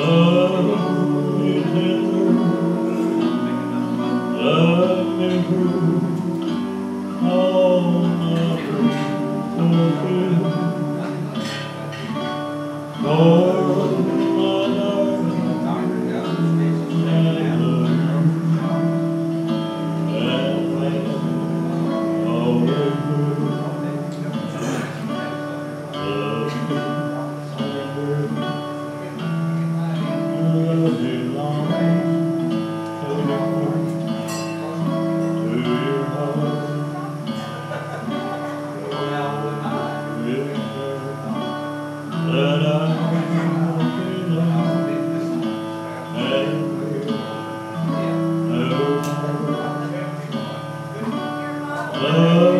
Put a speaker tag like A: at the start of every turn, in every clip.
A: Love me love me true. Oh. Oh.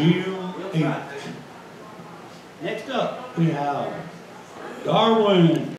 A: you. Mr. Jim H. Next up, we have Darwin